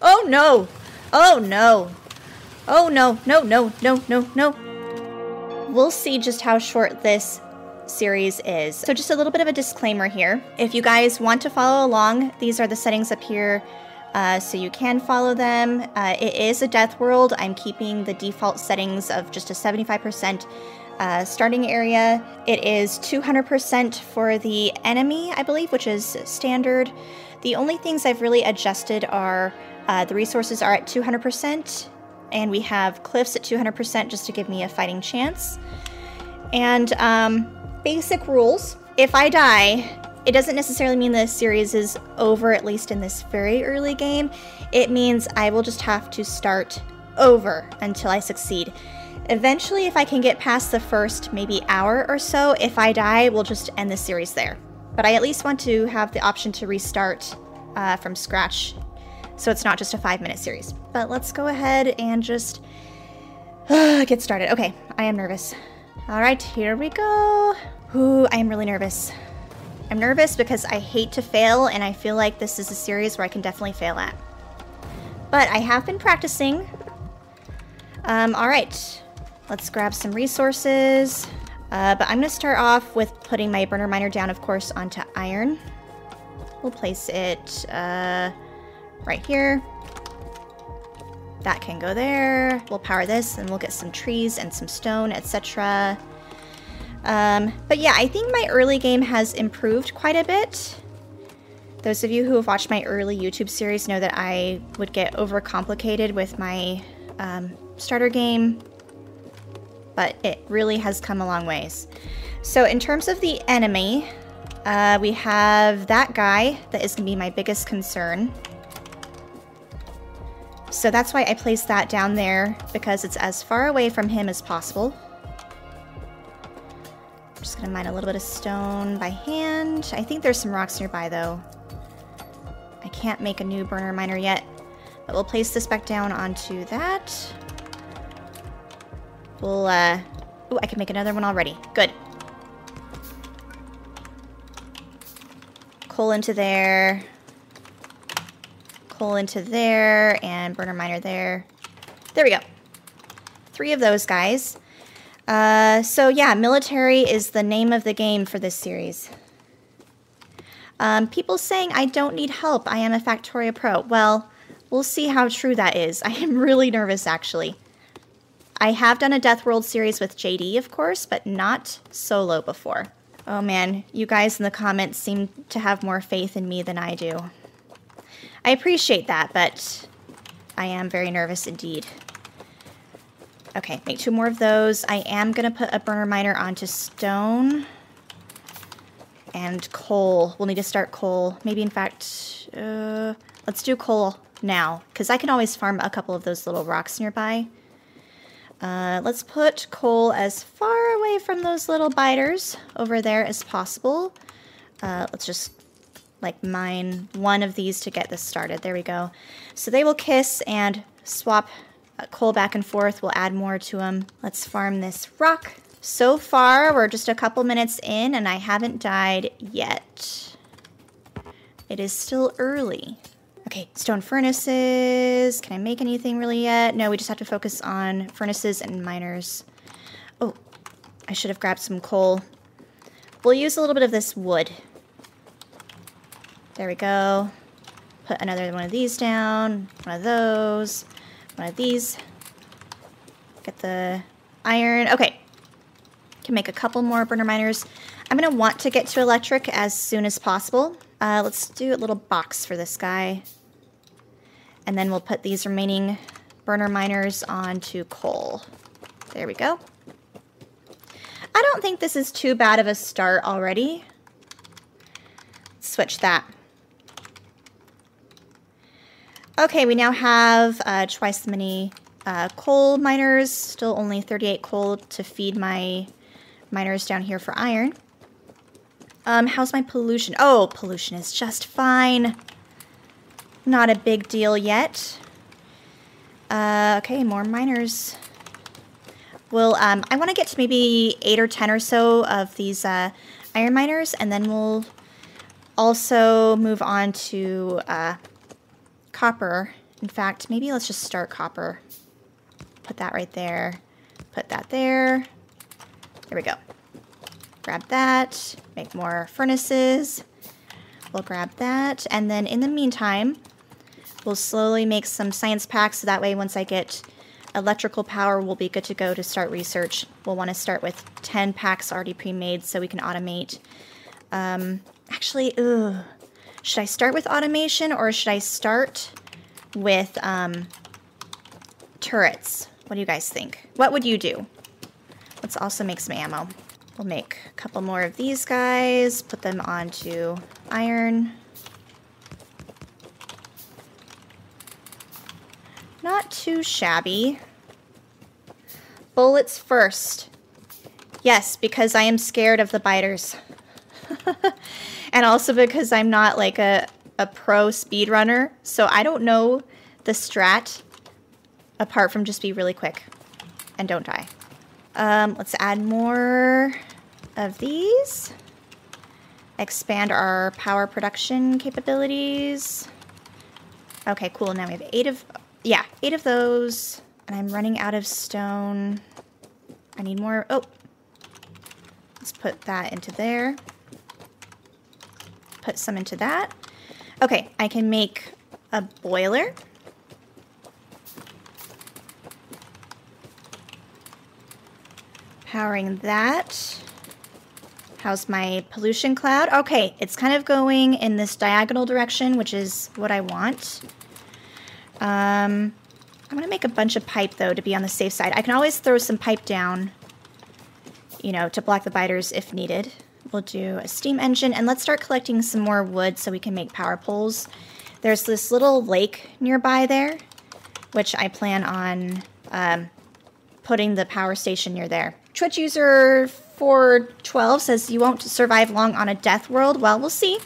Oh no! Oh no! Oh no, no, no, no, no, no. We'll see just how short this series is. So just a little bit of a disclaimer here. If you guys want to follow along, these are the settings up here uh, so you can follow them. Uh, it is a death world. I'm keeping the default settings of just a 75% uh, starting area. It is 200% for the enemy, I believe, which is standard. The only things I've really adjusted are uh, the resources are at 200%, and we have cliffs at 200% just to give me a fighting chance. And um, basic rules if I die, it doesn't necessarily mean the series is over, at least in this very early game. It means I will just have to start over until I succeed. Eventually, if I can get past the first maybe hour or so, if I die, we'll just end the series there. But I at least want to have the option to restart uh, from scratch so it's not just a five minute series. But let's go ahead and just uh, get started. Okay, I am nervous. All right, here we go. Ooh, I am really nervous. I'm nervous because I hate to fail and I feel like this is a series where I can definitely fail at. But I have been practicing. Um, all right, Let's grab some resources. Uh, but I'm to start off with putting my burner miner down, of course, onto iron. We'll place it uh, right here. That can go there. We'll power this and we'll get some trees and some stone, etc. Um, but yeah, I think my early game has improved quite a bit. Those of you who have watched my early YouTube series know that I would get overcomplicated with my um, starter game but it really has come a long ways. So in terms of the enemy, uh, we have that guy that is going to be my biggest concern. So that's why I placed that down there, because it's as far away from him as possible. I'm just to mine a little bit of stone by hand. I think there's some rocks nearby, though. I can't make a new burner miner yet, but we'll place this back down onto that. We'll, uh... Ooh, I can make another one already. Good. Coal into there. Coal into there. And burner miner there. There we go. Three of those guys. Uh, so yeah, military is the name of the game for this series. Um, people saying I don't need help. I am a Factorio Pro. Well, we'll see how true that is. I am really nervous, actually. I have done a Death World series with JD, of course, but not solo before. Oh man, you guys in the comments seem to have more faith in me than I do. I appreciate that, but I am very nervous indeed. Okay, make two more of those. I am going to put a burner miner onto stone. And coal. We'll need to start coal. Maybe, in fact, uh, let's do coal now. Because I can always farm a couple of those little rocks nearby. Uh, let's put coal as far away from those little biters over there as possible. Uh, let's just like mine one of these to get this started. There we go. So they will kiss and swap uh, coal back and forth. We'll add more to them. Let's farm this rock. So far, we're just a couple minutes in and I haven't died yet. It is still early. Okay, stone furnaces. Can I make anything really yet? No, we just have to focus on furnaces and miners. Oh, I should have grabbed some coal. We'll use a little bit of this wood. There we go. Put another one of these down. One of those. One of these. Get the iron. Okay. Can make a couple more burner miners. I'm going to want to get to electric as soon as possible. Uh, let's do a little box for this guy. And then we'll put these remaining burner miners onto coal. There we go. I don't think this is too bad of a start already. Switch that. Okay, we now have uh, twice as many uh, coal miners. Still only 38 coal to feed my miners down here for iron. Um, how's my pollution? Oh, pollution is just fine. Not a big deal yet. Uh, okay, more miners. Well, um, I want to get to maybe 8 or 10 or so of these uh, iron miners, and then we'll also move on to uh, copper In fact, maybe let's just start copper. Put that right there. Put that there. There we go. Grab that. Make more furnaces. We'll grab that. And then in the meantime, we'll slowly make some science packs so that way once I get electrical power, we'll be good to go to start research. We'll want to start with 10 packs already pre-made so we can automate. Um, actually, ugh. Should I start with automation or should I start with um, turrets? What do you guys think? What would you do? Let's also make some ammo. We'll make a couple more of these guys, put them onto iron. Not too shabby. Bullets first. Yes, because I am scared of the biters. and also because I'm not like a, a pro speedrunner, so I don't know the strat apart from just be really quick and don't die. Um, let's add more of these. Expand our power production capabilities. Okay, cool. Now we have eight of, yeah, eight of those. And I'm running out of stone. I need more. Oh, let's put that into there. Put some into that. Okay, I can make a boiler. Powering that. How's my pollution cloud? Okay, it's kind of going in this diagonal direction, which is what I want. Um, I'm going to make a bunch of pipe, though, to be on the safe side. I can always throw some pipe down, you know, to block the biters if needed. We'll do a steam engine, and let's start collecting some more wood so we can make power poles. There's this little lake nearby there, which I plan on um, putting the power station near there. Twitch user 412 says you won't survive long on a death world. Well, we'll see.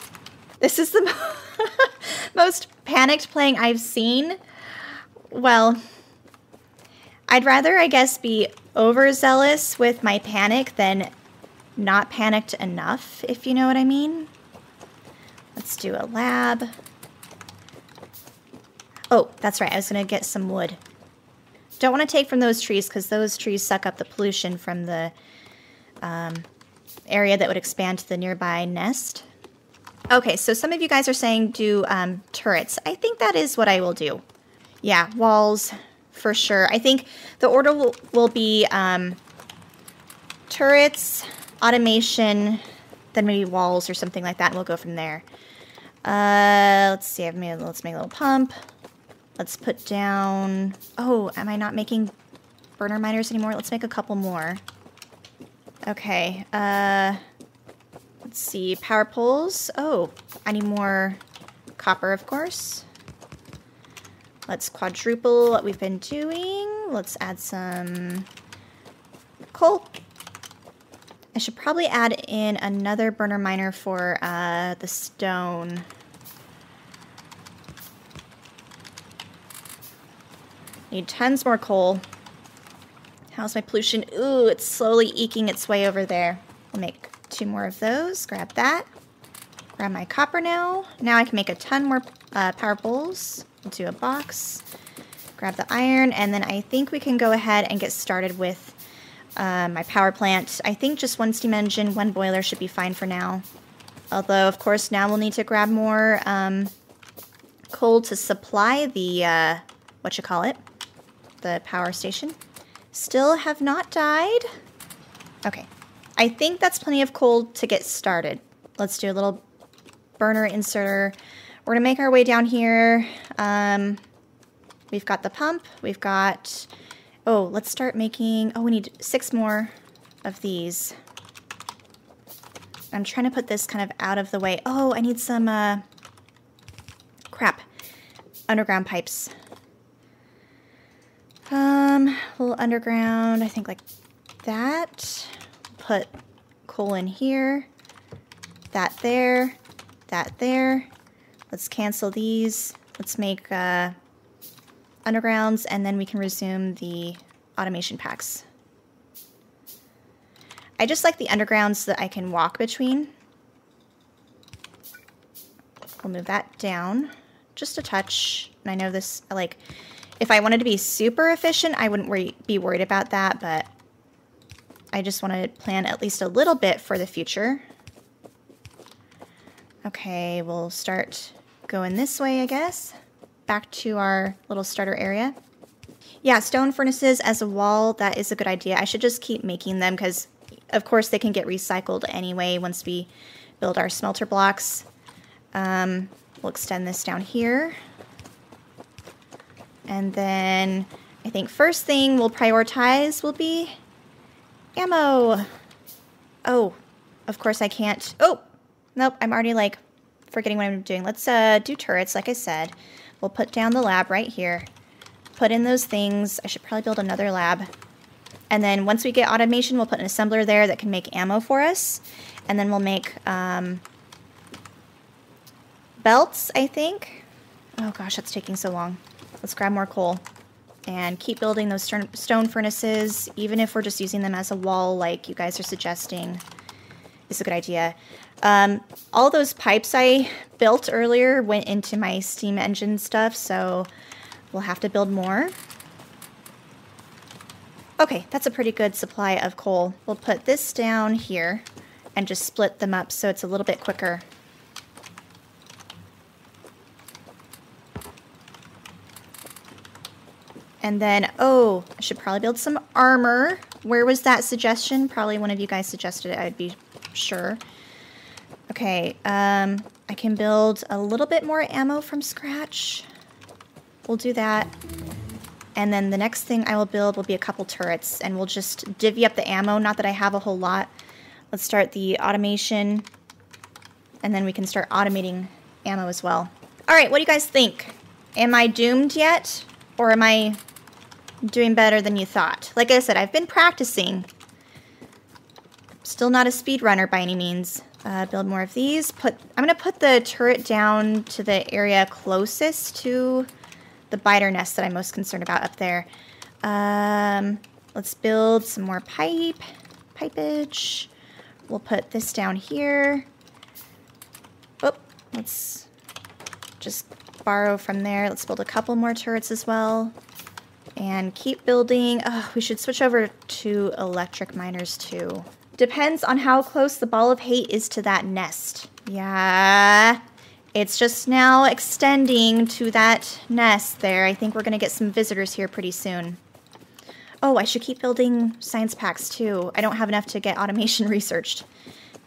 This is the most panicked playing I've seen. Well, I'd rather, I guess, be overzealous with my panic than not panicked enough, if you know what I mean. Let's do a lab. Oh, that's right. I was going to get some wood. Don't want to take from those trees because those trees suck up the pollution from the um, area that would expand to the nearby nest. Okay, so some of you guys are saying do um, turrets. I think that is what I will do. Yeah, walls for sure. I think the order will, will be um, turrets, automation, then maybe walls or something like that, and we'll go from there. Uh, let's see, I've made, let's make a little pump. Let's put down... Oh, am I not making burner miners anymore? Let's make a couple more. Okay, uh... Let's see, power poles. Oh, I need more copper, of course. Let's quadruple what we've been doing. Let's add some coal. I should probably add in another burner miner for uh, the stone. Need tons more coal. How's my pollution? Ooh, it's slowly eking its way over there. We'll make two more of those. Grab that. Grab my copper now. Now I can make a ton more uh, power. We'll do a box. Grab the iron, and then I think we can go ahead and get started with uh, my power plant. I think just one steam engine, one boiler should be fine for now. Although, of course, now we'll need to grab more um, coal to supply the, uh, what you call it, the power station. Still have not died. Okay. I think that's plenty of coal to get started. Let's do a little burner inserter. We're going to make our way down here. Um, we've got the pump. We've got... Oh, let's start making... Oh, we need six more of these. I'm trying to put this kind of out of the way. Oh, I need some... Uh, crap. Underground pipes. Um, little underground, I think like that. Put coal in here, that there, that there. Let's cancel these. Let's make uh, undergrounds, and then we can resume the automation packs. I just like the undergrounds that I can walk between. We'll move that down just a touch. And I know this, like, if I wanted to be super efficient, I wouldn't worry, be worried about that, but I just want to plan at least a little bit for the future. Okay, we'll start going this way, I guess. Back to our little starter area. Yeah, stone furnaces as a wall, that is a good idea. I should just keep making them because, of course, they can get recycled anyway once we build our smelter blocks. Um, we'll extend this down here. And then I think first thing we'll prioritize will be ammo. Oh, of course I can't. Oh, nope, I'm already like forgetting what I'm doing. Let's uh, do turrets, like I said. We'll put down the lab right here put in those things. I should probably build another lab. And then once we get automation, we'll put an assembler there that can make ammo for us. And then we'll make um, belts, I think. Oh gosh, that's taking so long. Let's grab more coal and keep building those stone furnaces, even if we're just using them as a wall like you guys are suggesting is a good idea. Um, all those pipes I built earlier went into my steam engine stuff, so We'll have to build more. Okay, that's a pretty good supply of coal. We'll put this down here and just split them up so it's a little bit quicker. And then, oh, I should probably build some armor. Where was that suggestion? Probably one of you guys suggested it, I'd be sure. Okay, um, I can build a little bit more ammo from scratch. We'll do that. And then the next thing I will build will be a couple turrets, and we'll just divvy up the ammo. Not that I have a whole lot. Let's start the automation, and then we can start automating ammo as well. All right, what do you guys think? Am I doomed yet? Or am I doing better than you thought? Like I said, I've been practicing. Still not a speed runner by any means. Uh, build more of these. Put I'm going to put the turret down to the area closest to the biter nest that I'm most concerned about up there. Um, let's build some more pipe, pipage. We'll put this down here. Oh, let's just borrow from there. Let's build a couple more turrets as well. And keep building. Oh, we should switch over to electric miners too. Depends on how close the ball of hate is to that nest. Yeah, it's just now extending to that nest there. I think we're going to get some visitors here pretty soon. Oh, I should keep building science packs too. I don't have enough to get automation researched.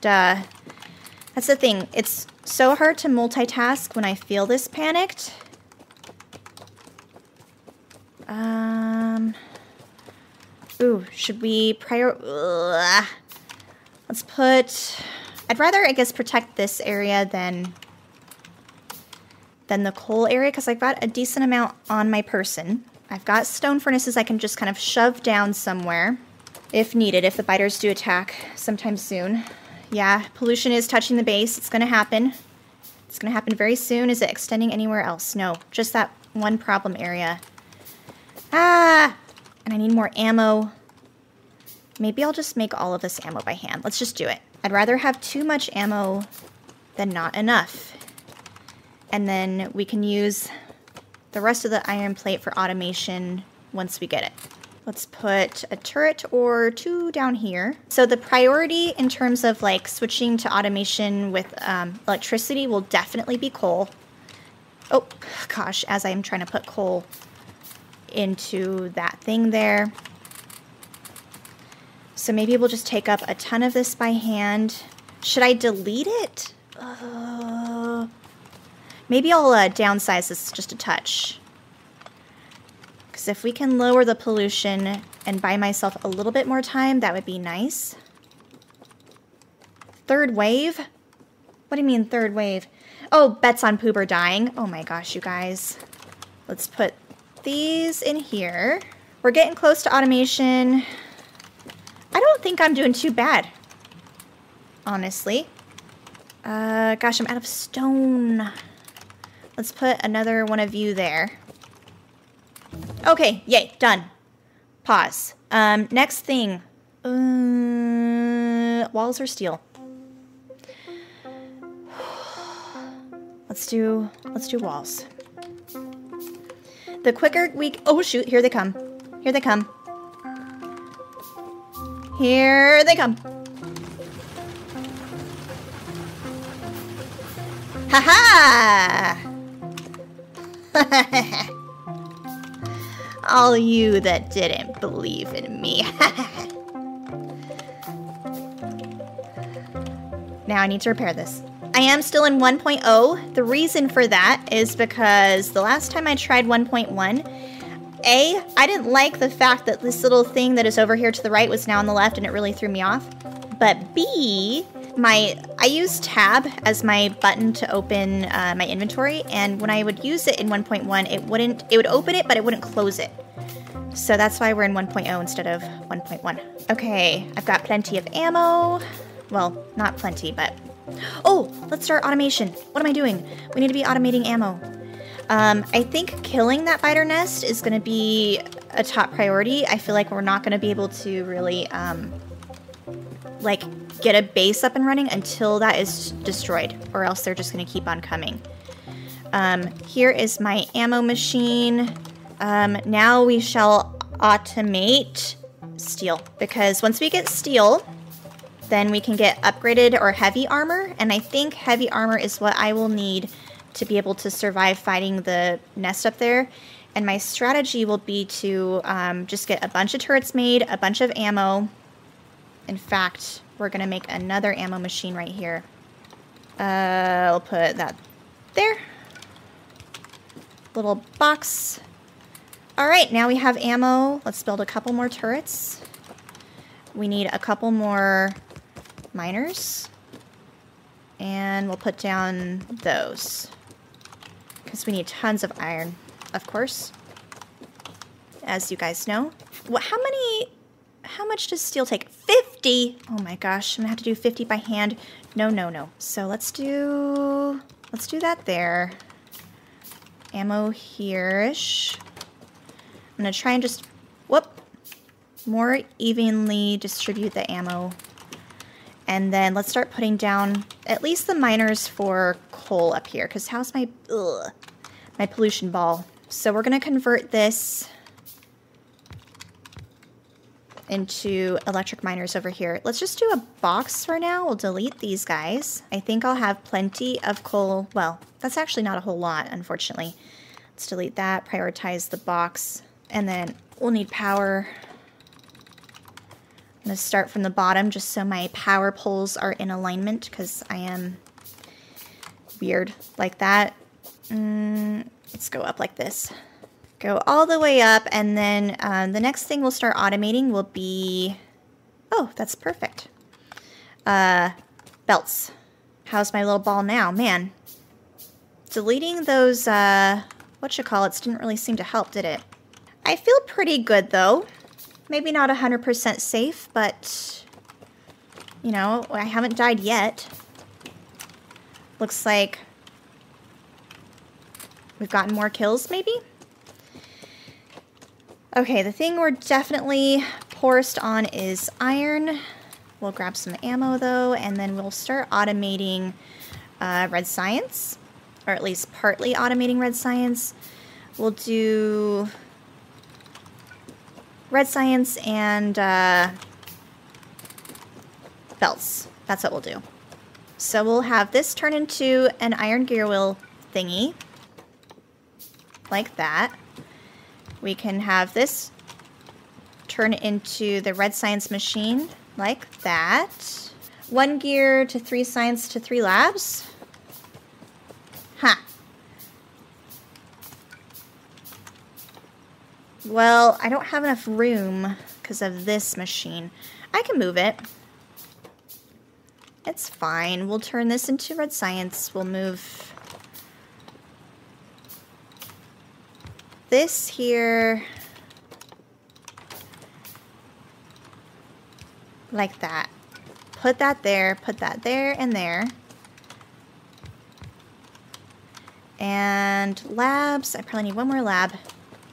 Duh. That's the thing. It's so hard to multitask when I feel this panicked. Um. Ooh, should we prior... Ugh. Let's put... I'd rather, I guess, protect this area than than the coal area because I've got a decent amount on my person. I've got stone furnaces I can just kind of shove down somewhere if needed, if the biters do attack sometime soon. Yeah, pollution is touching the base. It's going to happen. It's going to happen very soon. Is it extending anywhere else? No, just that one problem area. Ah! And I need more ammo. Maybe I'll just make all of this ammo by hand. Let's just do it. I'd rather have too much ammo than not enough. And then we can use the rest of the iron plate for automation once we get it. Let's put a turret or two down here. So the priority in terms of like switching to automation with um, electricity will definitely be coal. Oh gosh, as I'm trying to put coal into that thing there. So maybe we'll just take up a ton of this by hand. Should I delete it? Uh, Maybe I'll uh, downsize this just a touch. Because if we can lower the pollution and buy myself a little bit more time, that would be nice. Third wave? What do you mean third wave? Oh, bets on Poober dying. Oh my gosh, you guys. Let's put these in here. We're getting close to automation. I don't think I'm doing too bad, honestly. Uh, gosh, I'm out of stone. Let's put another one of you there. Okay, yay, done. Pause. Um, next thing. Uh, walls or steel? Let's do, let's do walls. The quicker we... Oh, shoot. Here they come. Here they come. Here they come. Ha ha! All you that didn't believe in me. now I need to repair this. I am still in 1.0. The reason for that is because the last time I tried 1.1, A, I didn't like the fact that this little thing that is over here to the right was now on the left and it really threw me off. But B, my I use tab as my button to open uh, my inventory and when I would use it in 1.1 it wouldn't it would open it but it wouldn't close it. So that's why we're in 1.0 instead of 1.1 okay I've got plenty of ammo. Well not plenty but oh let's start automation. What am I doing? We need to be automating ammo um, I think killing that biter nest is going to be a top priority I feel like we're not going to be able to really um, like get a base up and running until that is destroyed, or else they're just going to keep on coming. Um, here is my ammo machine. Um, now we shall automate steel, because once we get steel, then we can get upgraded or heavy armor, and I think heavy armor is what I will need to be able to survive fighting the nest up there. And my strategy will be to um, just get a bunch of turrets made, a bunch of ammo. In fact, we're going to make another ammo machine right here. Uh, I'll put that there. Little box. All right, now we have ammo. Let's build a couple more turrets. We need a couple more miners. And we'll put down those. Because we need tons of iron, of course. As you guys know. What, how many how much does steel take? 50! Oh my gosh, I'm gonna have to do 50 by hand. No, no, no. So let's do, let's do that there. Ammo here-ish. I'm gonna try and just, whoop, more evenly distribute the ammo. And then let's start putting down at least the miners for coal up here, because how's my, ugh, my pollution ball? So we're gonna convert this into electric miners over here. Let's just do a box for now. We'll delete these guys. I think I'll have plenty of coal. Well, that's actually not a whole lot, unfortunately. Let's delete that, prioritize the box, and then we'll need power. I'm going to start from the bottom just so my power poles are in alignment because I am weird like that. Mm, let's go up like this. Go all the way up, and then um, the next thing we'll start automating will be... Oh, that's perfect. Uh, belts. How's my little ball now? Man, deleting those, uh, what you call it, didn't really seem to help, did it? I feel pretty good, though. Maybe not 100% safe, but, you know, I haven't died yet. Looks like we've gotten more kills, maybe? Okay, the thing we're definitely poorest on is iron. We'll grab some ammo though, and then we'll start automating uh, red science, or at least partly automating red science. We'll do red science and uh, belts. That's what we'll do. So we'll have this turn into an iron gear wheel thingy, like that. We can have this turn into the red science machine like that. One gear to three science to three labs. Huh. Well, I don't have enough room because of this machine. I can move it. It's fine. We'll turn this into red science. We'll move this here like that. Put that there, put that there and there. And labs, I probably need one more lab.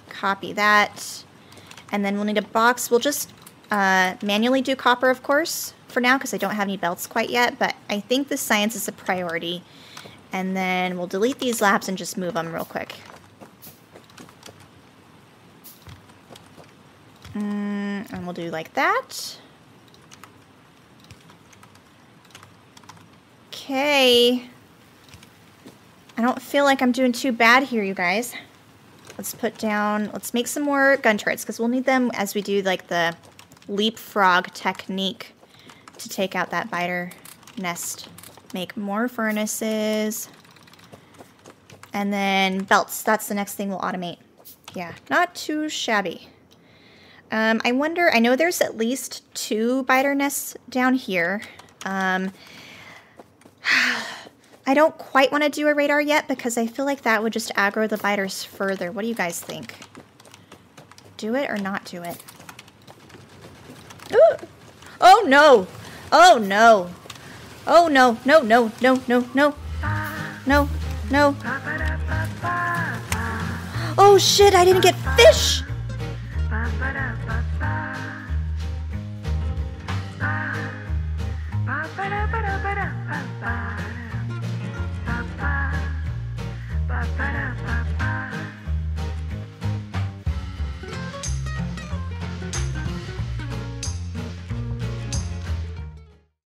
Copy that. And then we'll need a box. We'll just uh, manually do copper, of course, for now, because I don't have any belts quite yet. But I think the science is a priority. And then we'll delete these labs and just move them real quick. Mm, and we'll do like that. Okay. I don't feel like I'm doing too bad here, you guys. Let's put down, let's make some more gun turrets because we'll need them as we do like the leapfrog technique to take out that biter nest. Make more furnaces. And then belts. That's the next thing we'll automate. Yeah, not too shabby. Um, I wonder, I know there's at least two biter nests down here. Um, I don't quite want to do a radar yet because I feel like that would just aggro the biters further. What do you guys think? Do it or not do it? Ooh. Oh no! Oh no! Oh no, no, no, no, no, no. No, no. Oh shit, I didn't get fish!